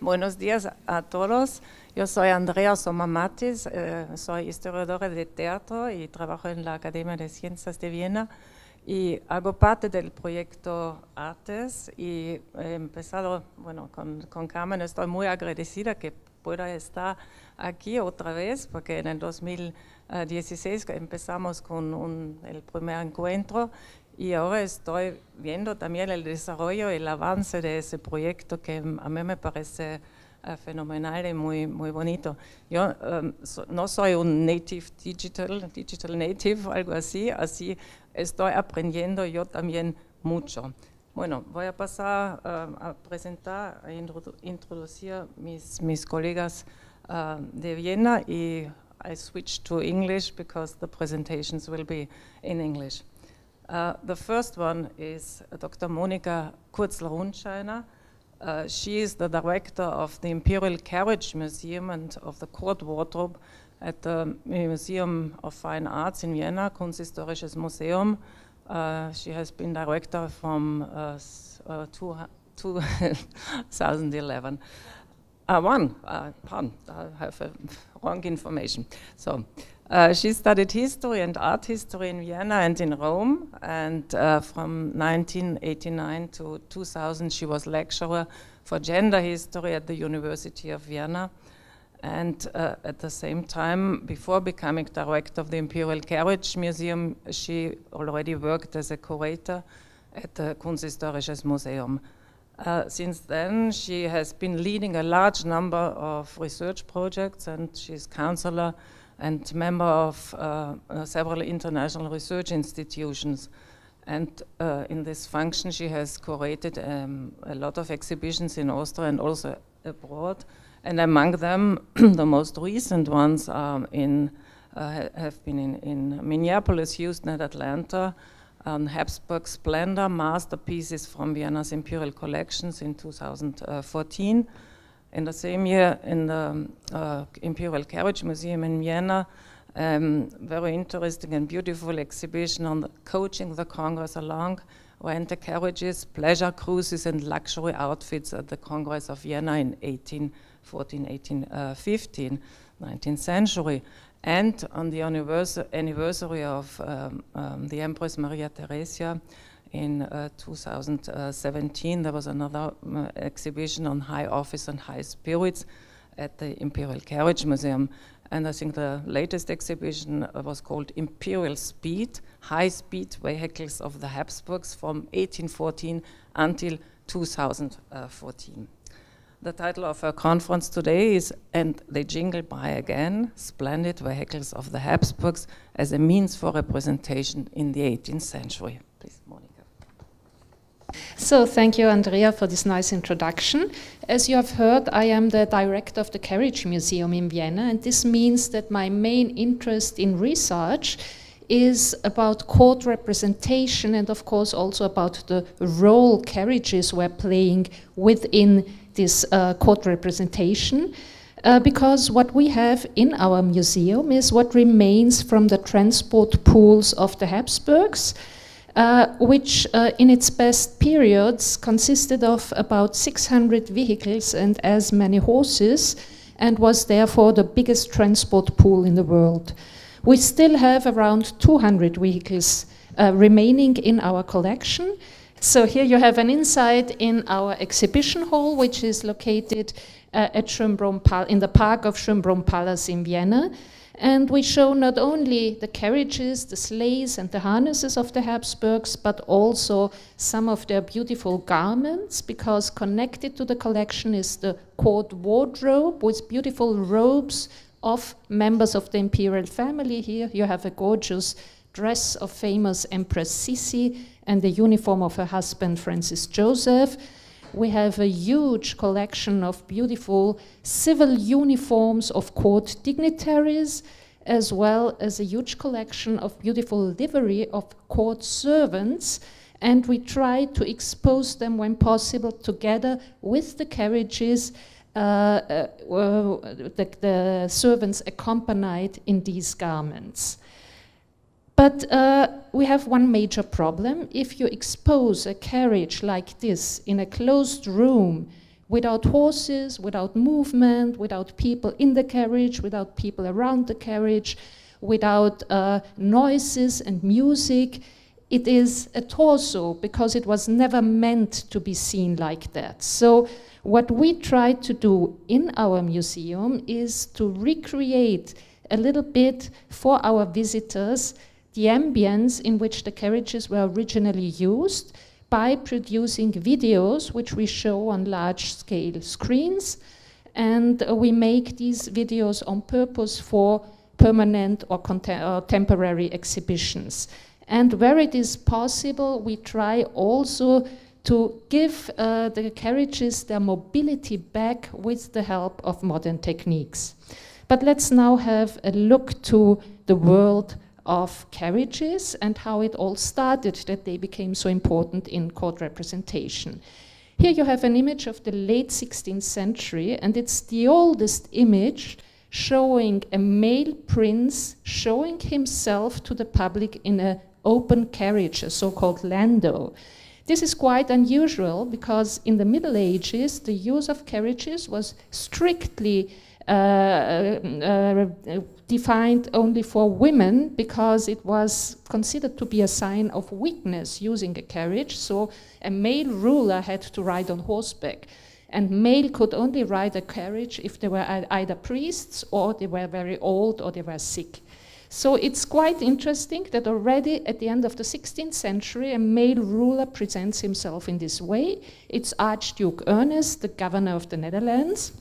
buenos días a todos. Yo soy Andrea Somamatis, eh, soy historiadora de teatro y trabajo en la Academia de Ciencias de Viena y hago parte del proyecto Artes y he empezado, bueno, con, Carmen estoy muy agradecida que pueda estar aquí otra vez porque en el 2016 empezamos con un, el primer encuentro y ahora estoy viendo también el desarrollo y el avance de ese proyecto que a mí me parece uh, fenomenal y muy, muy bonito. Yo um, so, no soy un native digital, digital native, algo así, así estoy aprendiendo yo también mucho. Bueno, voy a pasar uh, a presentar, a introdu introducir mis, mis colegas uh, de Viena y I switch to English because the presentations will be in English. Uh, the first one is Dr. Monica Kurzel-Runtscheiner. Uh, she is the director of the Imperial Carriage Museum and of the Court Wardrobe at the Museum of Fine Arts in Vienna, Kunsthistorisches Museum. Uh, she has been director from uh, uh, two, 2011. Uh, one, pardon, I have wrong information. So, uh, she studied history and art history in Vienna and in Rome, and uh, from 1989 to 2000 she was lecturer for gender history at the University of Vienna. And uh, at the same time, before becoming director of the Imperial Carriage Museum, she already worked as a curator at the Kunsthistorisches Museum. Uh, since then, she has been leading a large number of research projects, and she's counselor and member of uh, uh, several international research institutions. And uh, in this function, she has curated um, a lot of exhibitions in Austria and also abroad. And among them, the most recent ones in, uh, have been in, in, Minneapolis, Houston, and Atlanta, um, Habsburg Splendor, masterpieces from Vienna's Imperial Collections in 2014. In the same year, in the uh, Imperial Carriage Museum in Vienna, um, very interesting and beautiful exhibition on the coaching the Congress along rent carriages, pleasure cruises, and luxury outfits at the Congress of Vienna in 1814, 1815, 19th century. And on the anniversary of um, um, the Empress Maria Theresia, in uh, 2017, there was another uh, exhibition on high office and high spirits at the Imperial Carriage Museum. And I think the latest exhibition uh, was called Imperial Speed, High Speed Vehicles of the Habsburgs from 1814 until 2014. The title of our conference today is And They Jingle By Again, Splendid Vehicles of the Habsburgs as a Means for Representation in the 18th Century. So thank you, Andrea, for this nice introduction. As you have heard, I am the director of the Carriage Museum in Vienna, and this means that my main interest in research is about court representation and, of course, also about the role carriages were playing within this uh, court representation. Uh, because what we have in our museum is what remains from the transport pools of the Habsburgs, uh, which uh, in its best periods consisted of about 600 vehicles and as many horses, and was therefore the biggest transport pool in the world. We still have around 200 vehicles uh, remaining in our collection. So here you have an insight in our exhibition hall, which is located uh, at Schönbrunn in the park of Schönbrunn Palace in Vienna. And we show not only the carriages, the sleighs, and the harnesses of the Habsburgs, but also some of their beautiful garments, because connected to the collection is the court wardrobe with beautiful robes of members of the imperial family. Here you have a gorgeous dress of famous Empress Sisi and the uniform of her husband, Francis Joseph we have a huge collection of beautiful civil uniforms of court dignitaries, as well as a huge collection of beautiful livery of court servants. And we try to expose them when possible together with the carriages uh, uh, the, the servants accompanied in these garments. But uh, we have one major problem. If you expose a carriage like this in a closed room without horses, without movement, without people in the carriage, without people around the carriage, without uh, noises and music. It is a torso because it was never meant to be seen like that. So, what we try to do in our museum is to recreate a little bit for our visitors the ambience in which the carriages were originally used by producing videos which we show on large scale screens. And uh, we make these videos on purpose for permanent or, or temporary exhibitions. And where it is possible, we try also to give uh, the carriages their mobility back with the help of modern techniques. But let's now have a look to the world of carriages and how it all started that they became so important in court representation. Here you have an image of the late 16th century, and it's the oldest image showing a male prince showing himself to the public in an open carriage, a so called landau. This is quite unusual because in the Middle Ages, the use of carriages was strictly Uh, uh, uh, defined only for women because it was considered to be a sign of weakness using a carriage. So a male ruler had to ride on horseback. And male could only ride a carriage if they were either priests or they were very old or they were sick. So it's quite interesting that already at the end of the 16th century, a male ruler presents himself in this way. It's Archduke Ernest, the governor of the Netherlands.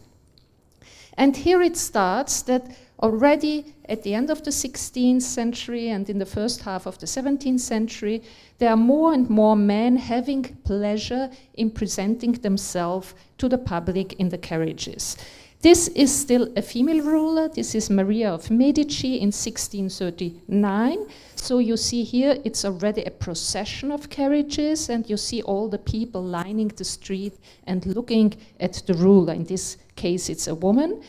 And here it starts that already at the end of the 16th century and in the first half of the 17th century, there are more and more men having pleasure in presenting themselves to the public in the carriages. This is still a female ruler. This is Maria of Medici in 1639. So you see here, it's already a procession of carriages, and you see all the people lining the street and looking at the ruler. In this case, it's a woman.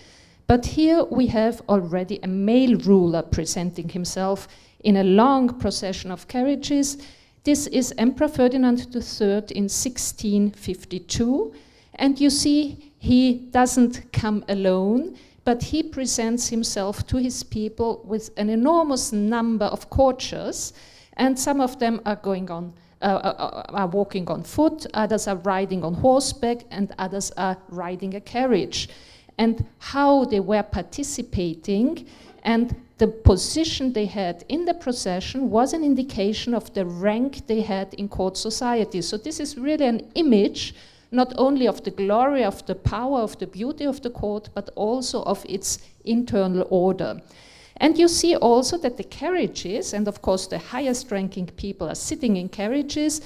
But here we have already a male ruler presenting himself in a long procession of carriages. This is Emperor Ferdinand III in 1652. And you see, he doesn't come alone, but he presents himself to his people with an enormous number of courtiers, and some of them are going on. Uh, uh, uh, are walking on foot, others are riding on horseback, and others are riding a carriage. And how they were participating and the position they had in the procession was an indication of the rank they had in court society. So, this is really an image not only of the glory, of the power, of the beauty of the court, but also of its internal order. And you see also that the carriages, and of course the highest ranking people are sitting in carriages,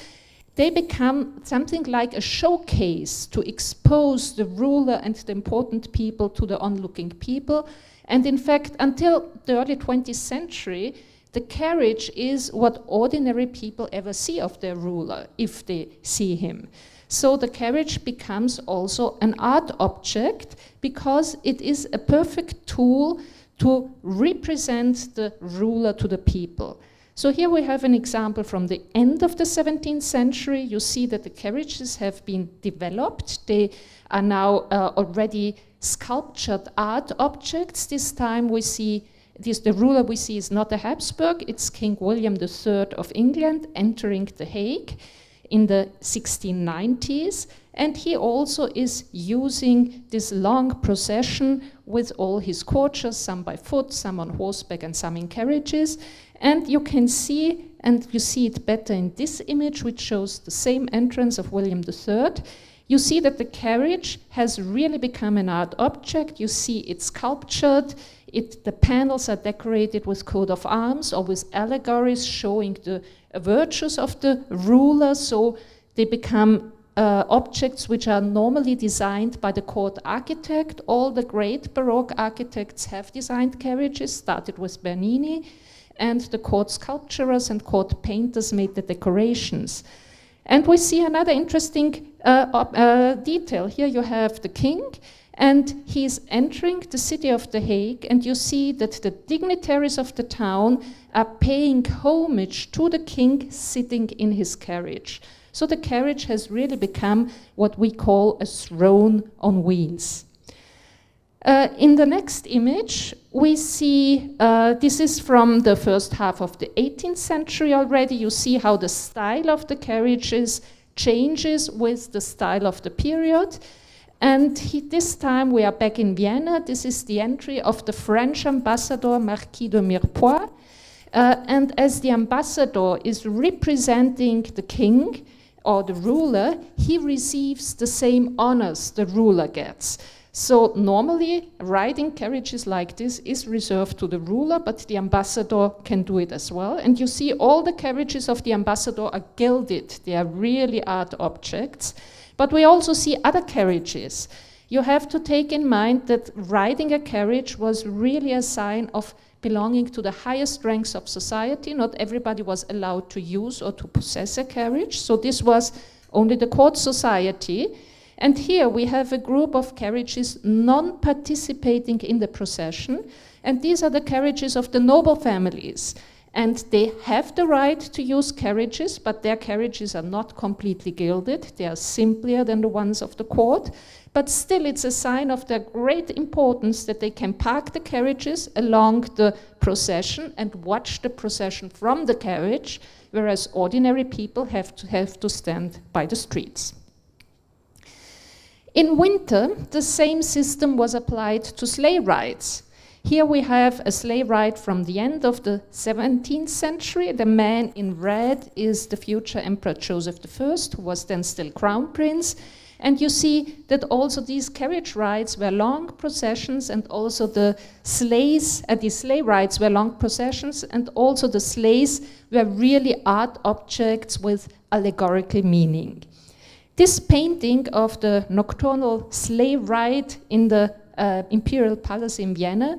they become something like a showcase to expose the ruler and the important people to the onlooking people. And in fact, until the early 20th century, the carriage is what ordinary people ever see of their ruler, if they see him. So the carriage becomes also an art object because it is a perfect tool to represent the ruler to the people. So here we have an example from the end of the 17th century. You see that the carriages have been developed. They are now uh, already sculptured art objects. This time we see this, the ruler we see is not a Habsburg, it's King William III of England entering The Hague in the 1690s. And he also is using this long procession with all his courtiers, some by foot, some on horseback, and some in carriages. And you can see, and you see it better in this image, which shows the same entrance of William III. You see that the carriage has really become an art object. You see it's sculptured. It, the panels are decorated with coat of arms or with allegories showing the virtues of the ruler, so they become uh, objects which are normally designed by the court architect. All the great Baroque architects have designed carriages, started with Bernini, and the court sculptors and court painters made the decorations. And we see another interesting uh, uh, detail. Here you have the king, and he is entering the city of The Hague, and you see that the dignitaries of the town are paying homage to the king sitting in his carriage. So the carriage has really become what we call a throne on wheels. Uh, in the next image, we see uh, this is from the first half of the 18th century already. You see how the style of the carriages changes with the style of the period. And he, this time we are back in Vienna. This is the entry of the French ambassador Marquis de Mirepoix. Uh, and as the ambassador is representing the king or the ruler, he receives the same honors the ruler gets. So normally, riding carriages like this is reserved to the ruler, but the ambassador can do it as well. And you see all the carriages of the ambassador are gilded. They are really art objects. But we also see other carriages. You have to take in mind that riding a carriage was really a sign of belonging to the highest ranks of society. Not everybody was allowed to use or to possess a carriage. So this was only the court society. And here we have a group of carriages non participating in the procession. And these are the carriages of the noble families. And they have the right to use carriages, but their carriages are not completely gilded. They are simpler than the ones of the court. But still, it's a sign of their great importance that they can park the carriages along the procession and watch the procession from the carriage, whereas ordinary people have to, have to stand by the streets. In winter, the same system was applied to sleigh rides. Here we have a sleigh ride from the end of the 17th century. The man in red is the future Emperor Joseph I, who was then still crown prince. And you see that also these carriage rides were long processions, and also the sleighs, uh, the sleigh rides were long processions, and also the sleighs were really art objects with allegorical meaning. This painting of the nocturnal sleigh ride in the uh, Imperial Palace in Vienna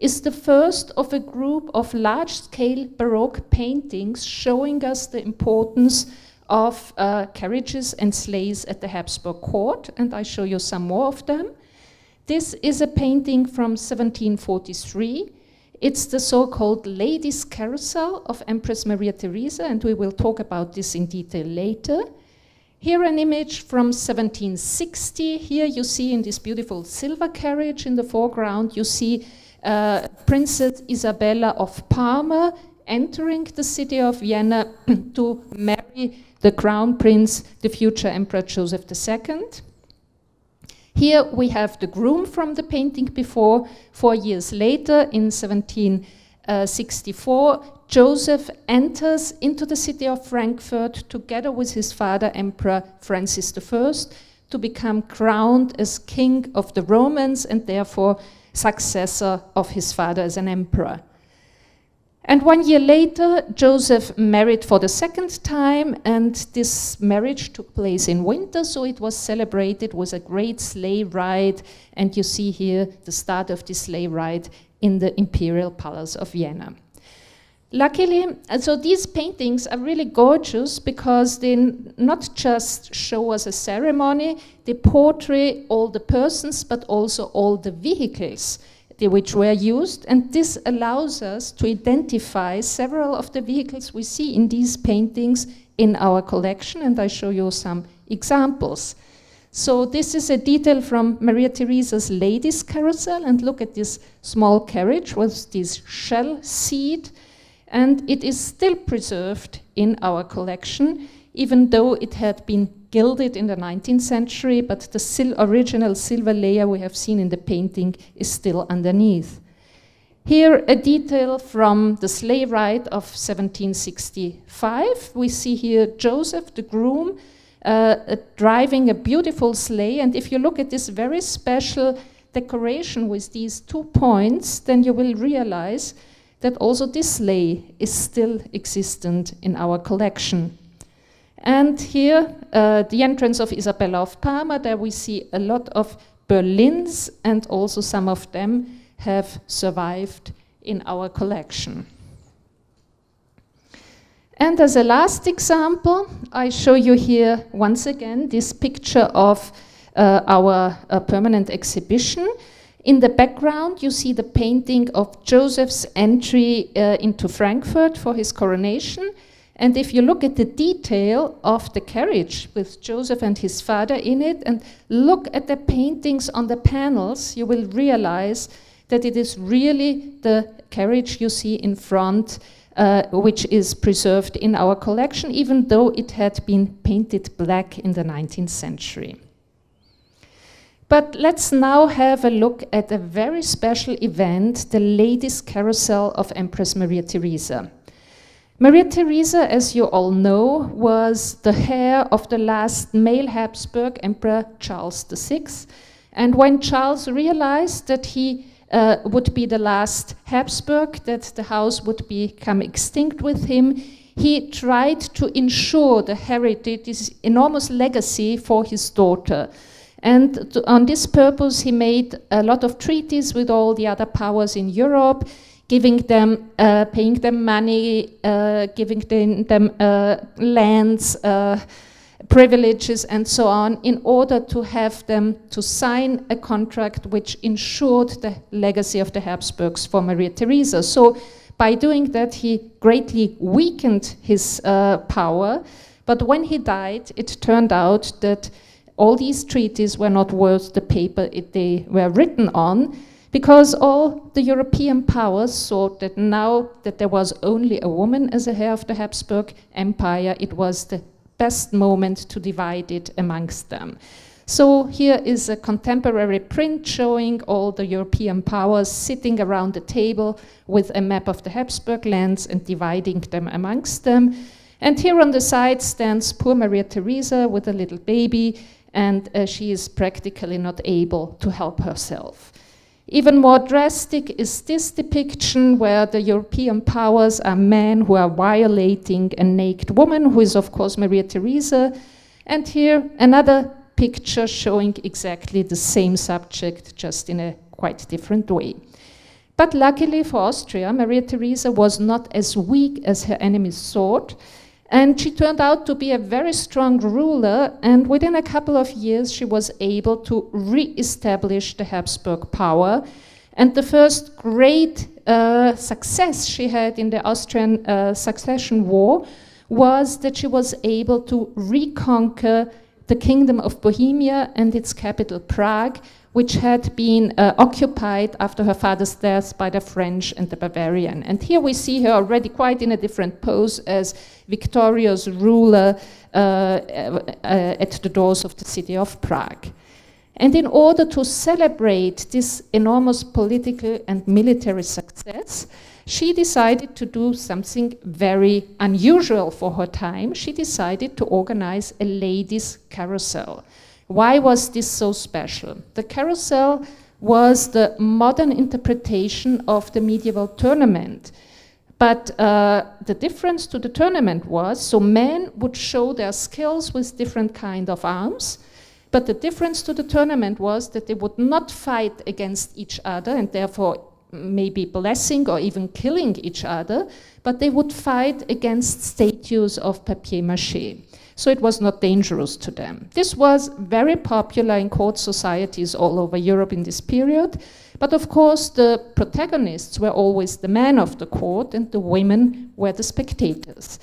is the first of a group of large-scale Baroque paintings showing us the importance of uh, carriages and sleighs at the Habsburg court, and I show you some more of them. This is a painting from 1743. It's the so-called Ladies' Carousel of Empress Maria Theresa, and we will talk about this in detail later. Here an image from 1760. Here you see in this beautiful silver carriage in the foreground, you see uh, Princess Isabella of Parma entering the city of Vienna to marry the crown prince, the future Emperor Joseph II. Here we have the groom from the painting before. Four years later, in 1764, Joseph enters into the city of Frankfurt together with his father, Emperor Francis I, to become crowned as king of the Romans and therefore successor of his father as an emperor. And one year later, Joseph married for the second time, and this marriage took place in winter, so it was celebrated with a great sleigh ride. And you see here the start of this sleigh ride in the Imperial Palace of Vienna. Luckily, so these paintings are really gorgeous because they not just show us a ceremony, they portray all the persons but also all the vehicles which were used. And this allows us to identify several of the vehicles we see in these paintings in our collection. And I show you some examples. So this is a detail from Maria Theresa's Ladies' Carousel. And look at this small carriage with this shell seat and it is still preserved in our collection, even though it had been gilded in the 19th century, but the sil original silver layer we have seen in the painting is still underneath. Here, a detail from the sleigh ride of 1765. We see here Joseph, the groom, uh, uh, driving a beautiful sleigh. And if you look at this very special decoration with these two points, then you will realize that also this sleigh is still existent in our collection. And here, uh, the entrance of Isabella of Parma, there we see a lot of Berlins, and also some of them have survived in our collection. And as a last example, I show you here once again this picture of uh, our uh, permanent exhibition. In the background, you see the painting of Joseph's entry uh, into Frankfurt for his coronation. And if you look at the detail of the carriage with Joseph and his father in it, and look at the paintings on the panels, you will realize that it is really the carriage you see in front, uh, which is preserved in our collection, even though it had been painted black in the 19th century. But let's now have a look at a very special event, the Ladies' Carousel of Empress Maria Theresa. Maria Theresa, as you all know, was the heir of the last male Habsburg Emperor Charles VI. And when Charles realized that he uh, would be the last Habsburg, that the house would become extinct with him, he tried to ensure the heritage, this enormous legacy for his daughter. And to, on this purpose, he made a lot of treaties with all the other powers in Europe giving them, uh, paying them money, uh, giving them, them uh, lands, uh, privileges, and so on, in order to have them to sign a contract which ensured the legacy of the Habsburgs for Maria Theresa. So, by doing that, he greatly weakened his uh, power. But when he died, it turned out that all these treaties were not worth the paper it, they were written on because all the European powers thought that now that there was only a woman as a heir of the Habsburg Empire, it was the best moment to divide it amongst them. So here is a contemporary print showing all the European powers sitting around the table with a map of the Habsburg lands and dividing them amongst them. And here on the side stands poor Maria Theresa with a little baby, and uh, she is practically not able to help herself. Even more drastic is this depiction where the European powers are men who are violating a naked woman, who is, of course, Maria Theresa. And here, another picture showing exactly the same subject, just in a quite different way. But luckily for Austria, Maria Theresa was not as weak as her enemies thought. And she turned out to be a very strong ruler, and within a couple of years, she was able to re establish the Habsburg power. And the first great uh, success she had in the Austrian uh, succession war was that she was able to reconquer the kingdom of Bohemia and its capital, Prague, which had been uh, occupied after her father's death by the French and the Bavarian. And here we see her already quite in a different pose as victorious ruler uh, uh, at the doors of the city of Prague. And in order to celebrate this enormous political and military success, she decided to do something very unusual for her time. She decided to organize a ladies' carousel. Why was this so special? The carousel was the modern interpretation of the medieval tournament. But uh, the difference to the tournament was, so men would show their skills with different kind of arms, but the difference to the tournament was that they would not fight against each other and therefore maybe blessing or even killing each other, but they would fight against statues of papier-mâché so it was not dangerous to them. This was very popular in court societies all over Europe in this period, but of course the protagonists were always the men of the court and the women were the spectators.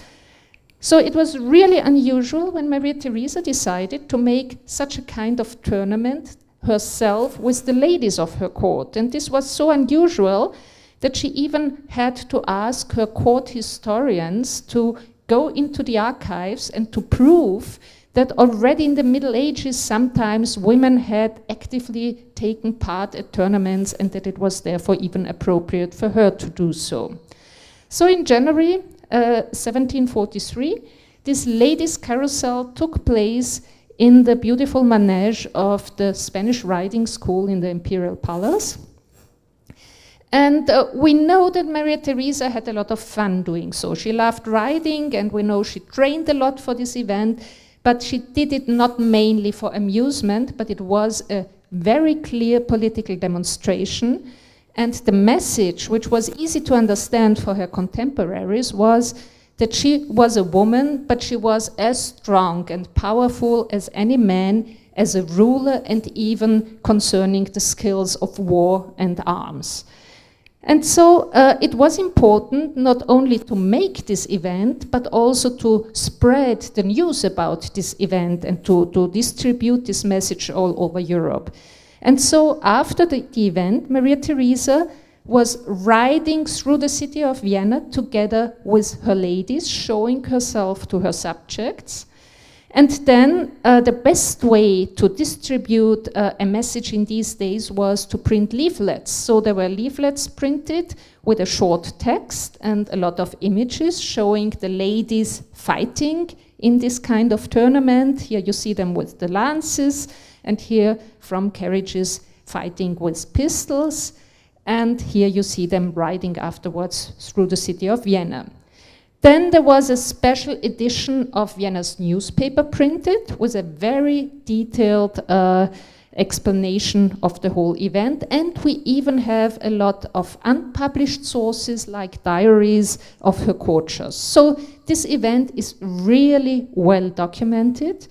So it was really unusual when Maria Theresa decided to make such a kind of tournament herself with the ladies of her court. And this was so unusual that she even had to ask her court historians to go into the archives and to prove that already in the Middle Ages, sometimes women had actively taken part at tournaments and that it was therefore even appropriate for her to do so. So in January uh, 1743, this ladies' carousel took place in the beautiful manege of the Spanish riding school in the Imperial Palace. And uh, we know that Maria Theresa had a lot of fun doing so. She loved riding, and we know she trained a lot for this event, but she did it not mainly for amusement, but it was a very clear political demonstration. And the message, which was easy to understand for her contemporaries, was that she was a woman, but she was as strong and powerful as any man, as a ruler, and even concerning the skills of war and arms. And so uh, it was important not only to make this event, but also to spread the news about this event and to, to distribute this message all over Europe. And so after the, the event, Maria Theresa was riding through the city of Vienna together with her ladies, showing herself to her subjects. And then uh, the best way to distribute uh, a message in these days was to print leaflets. So there were leaflets printed with a short text and a lot of images showing the ladies fighting in this kind of tournament. Here you see them with the lances, and here from carriages fighting with pistols. And here you see them riding afterwards through the city of Vienna. Then there was a special edition of Vienna's newspaper printed with a very detailed uh, explanation of the whole event. And we even have a lot of unpublished sources like diaries of her courtiers. So this event is really well documented.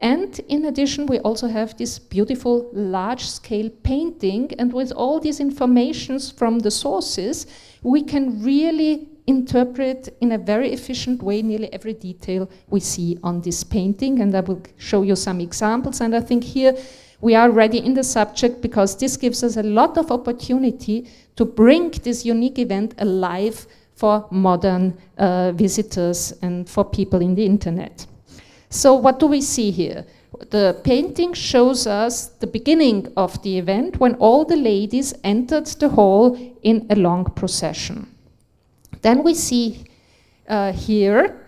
And in addition, we also have this beautiful large scale painting. And with all these informations from the sources, we can really interpret in a very efficient way nearly every detail we see on this painting. And I will show you some examples. And I think here we are ready in the subject because this gives us a lot of opportunity to bring this unique event alive for modern uh, visitors and for people in the internet. So what do we see here? The painting shows us the beginning of the event when all the ladies entered the hall in a long procession. Then we see uh, here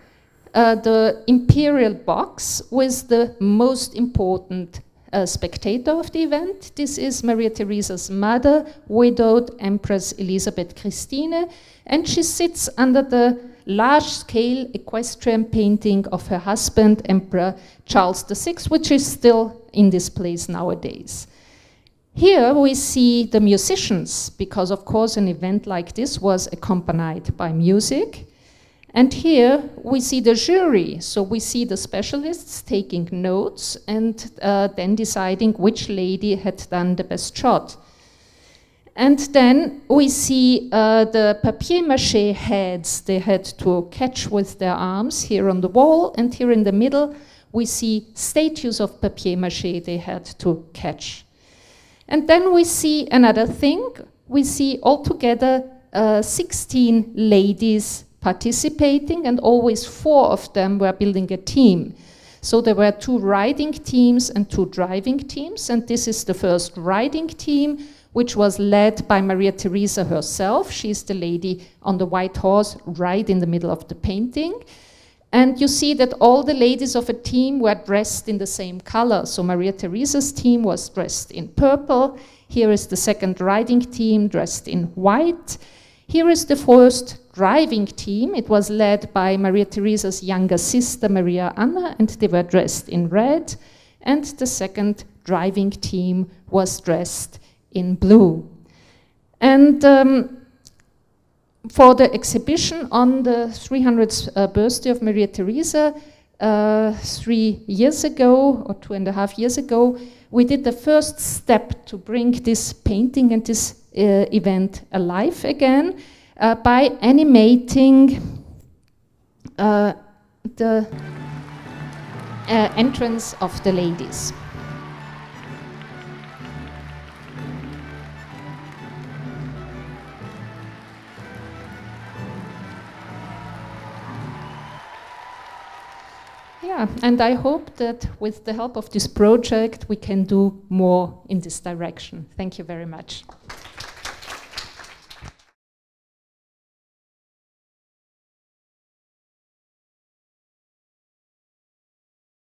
uh, the imperial box with the most important uh, spectator of the event. This is Maria Theresa's mother, widowed Empress Elisabeth Christine, and she sits under the large-scale equestrian painting of her husband, Emperor Charles VI, which is still in this place nowadays. Here we see the musicians, because of course an event like this was accompanied by music. And here we see the jury, so we see the specialists taking notes and uh, then deciding which lady had done the best shot. And then we see uh, the papier-mâché heads they had to catch with their arms here on the wall, and here in the middle we see statues of papier-mâché they had to catch. And then we see another thing. We see altogether uh, 16 ladies participating, and always four of them were building a team. So there were two riding teams and two driving teams, and this is the first riding team, which was led by Maria Theresa herself. She's the lady on the white horse right in the middle of the painting. And you see that all the ladies of a team were dressed in the same color. So Maria Theresa's team was dressed in purple. Here is the second riding team dressed in white. Here is the first driving team. It was led by Maria Theresa's younger sister, Maria Anna, and they were dressed in red. And the second driving team was dressed in blue. And um, for the exhibition on the 300th uh, birthday of Maria Theresa, uh, three years ago, or two and a half years ago, we did the first step to bring this painting and this uh, event alive again uh, by animating uh, the uh, entrance of the ladies. Yeah, and I hope that with the help of this project, we can do more in this direction. Thank you very much.